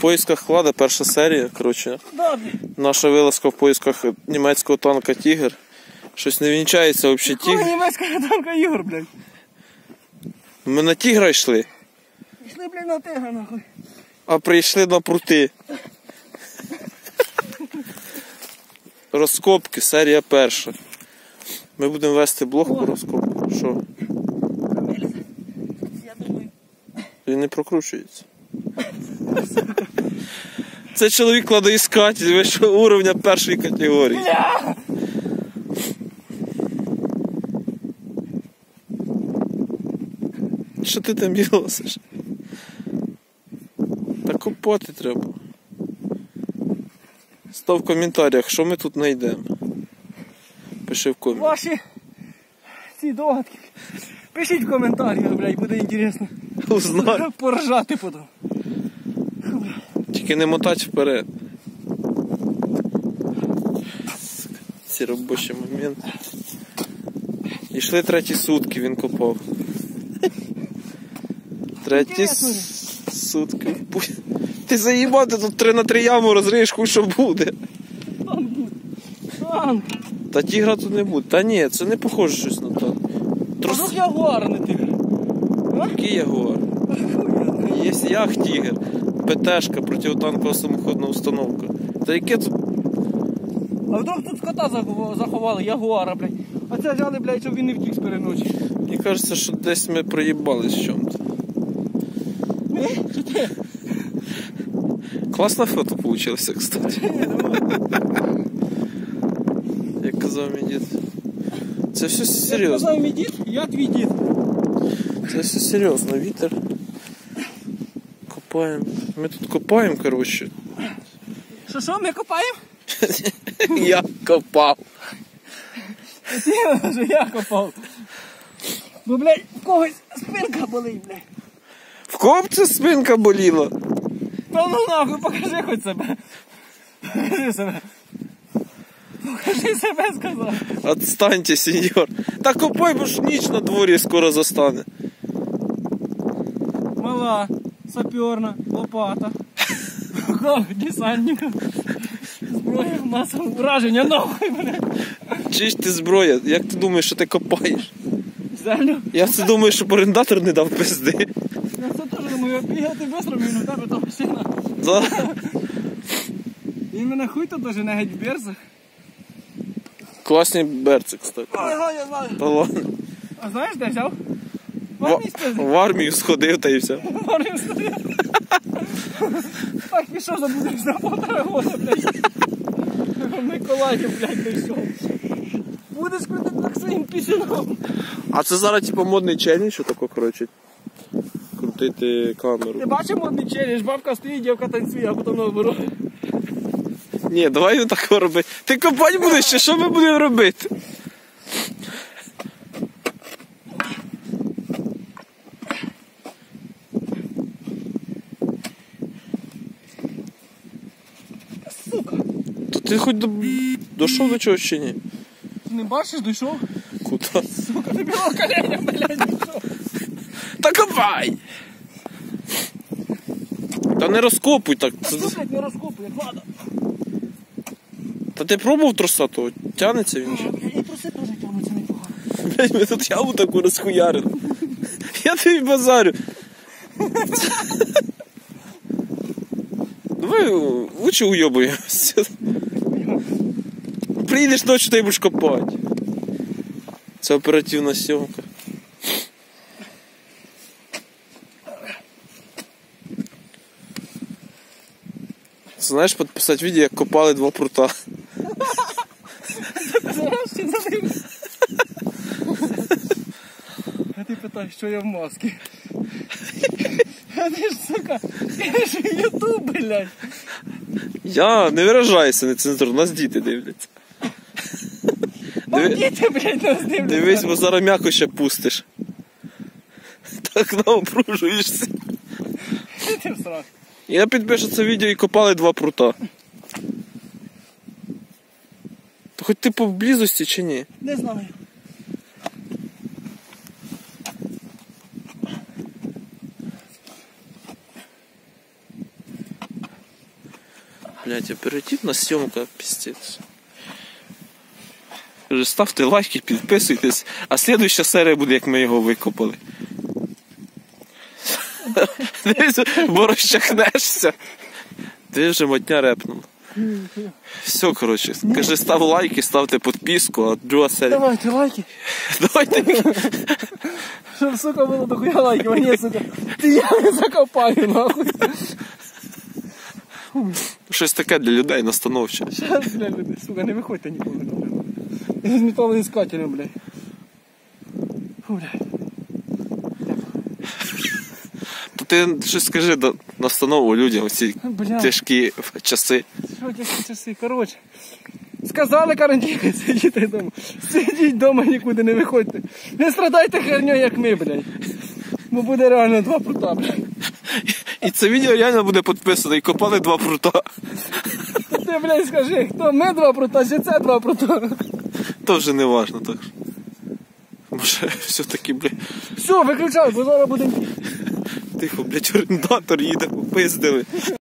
поисках клада, перша серія. Коротше, наша вилазка в поисках німецького танка Тігр. Щось не вінчається взагалі Тігр. німецька танка Ігор, блядь. Ми на Тігра йшли, Пішли, блядь, на тигра, нахуй. а прийшли на прути. Розкопки, серія перша. Ми будемо вести блог по розкопку. Що? Він не прокручується. Це чоловік кладоіскатель вищого уровня першої категорії. Що ти там білосиш? Та копати треба. Став в коментарях, що ми тут знайдемо. Пиши в комент. Ваші ці догадки. Пишіть в коментарях, блядь, буде інтересно. Узнай. Поржати потім. Тільки не мотать вперед. Ці робочі моменти. Ішли треті сутки, він копав. Треті сутки. Ти заїбати тут 3 на 3 яму розриєш, хуй що буде. Танк Та тігра тут не буде. Та ні, це не похоже щось на так. Вдруг Трос... ягуар, а не тигр. Який ягуар? Є як тігр. ПТшка, противотанкова самоходна установка. Та яке тут А вдруг тут кота заховали, ягуара, блядь. А це взяли, блядь, щоб він не втік з переночі. Мені кажеться, що десь ми проїбались в чому-то. Ми? Чи ти? Класне фото вийшло, кстати. Як казав мій дід. Це все Як серйозно. казав мій дід, я твій дід. Це все серйозно. Вітер. Копаємо. Ми тут копаємо, коротше. Що що, ми копаємо? Я копав. Ти вже я копав. Бо, блядь, в когось спинка болить, блядь. В копці спинка боліла. Та ну нахуй, покажи хоч себе. Покажи себе. Покажи себе, сказав. Отстаньте, сеньор. Та копай, бо ж ніч на дворі скоро застане. Мала, саперна, лопата. Десантника. Зброя масового враження, нахуй, блядь. Чи ж ти зброя? Як ти думаєш, що ти копаєш? Землю. Я це думаю, щоб орендатор не дав пизди. Я це теж думаю, бігати швидко, він у тебе там машина. Да? Він мене хуй тут даже не геть берзах. Класні берці, кстати. Ой, ой, я знаю. Та ладно. А знаєш, де взяв? В В, армії в армію сходив та і все. В армії стоїть. Так пішов, забудеш за полтора года, блядь. Миколаїв, блядь, дійшов. Будеш крутити так своїм пісюном. А це зараз типу модний челлендж, що тако, коротше. Крутити камеру. Ти бачив модний челлендж? Бабка стоїть, дівка танцює, а потім наоборот. Ні, давай не так робити. Ти копати будеш, чи що ми будемо робити? Сука. То ти хоч до... дійшов до чогось чи ні? Ти не бачиш, дійшов? Куди? Сука, ти білого коленя, блядь, дійшов. Та копай! Та не розкопуй так. Та що, блядь, не розкопує, ладно. Та ти пробував троса того? Тянеться він? чи? І труси теж тягнуться непогано. Блять, ми тут яму таку розхуярили. Я тобі базарю. Давай лучше уйобуємося. Приїдеш ночі, та й будеш копати. Це оперативна сьомка. Знаєш, підписати відео, як копали два прута. Зараз ще задивлюсь. А ти питаєш, що я в масці. А ти ж, сука, я ж ютуб, блядь. Я не виражайся нецензурно, нас діти дивляться. Диви- діти, блядь, нас дивляться. Дивись, бо зараз м'яко ще пустиш. Так напружуєшся. Ти в. Я підпишу це відео і копали два прута. То хоч ти поблизості чи ні? Не знаю. Блядь, оперативна зйомка, піздець. Ставте лайки, підписуйтесь, а слідуюча серія буде, як ми його викопали. Дивись, бо розчахнешся. Ти вже мотня репнула. Все, коротше, кажи, став лайки, ставте підписку, а друга серія. Давайте лайки. Давайте. Щоб, сука, було дохуя лайків, а ні, сука. Ти я не закопаю, нахуй. Щось таке для людей настановче. Щас, бля, люди, сука, не виходьте ніколи. бля. Я з металоіскателем, блядь. Фу, блядь. То ти щось скажи до настанову людям в ці Бля. тяжкі часи. Що ті часи, коротше. Сказали карантин, сидіти вдома. Сидіть вдома, нікуди не виходьте. Не страдайте херньою, як ми, блядь. Бо буде реально два прута, блядь. І це відео реально буде підписано, і копали два прута. Ти, блядь, скажи, хто ми два прута, чи це два прута. То вже не важно, так. що. Може, все-таки, блядь, Все, виключай, бо зараз будемо. тихо, блядь, орендатор їде, попиздили.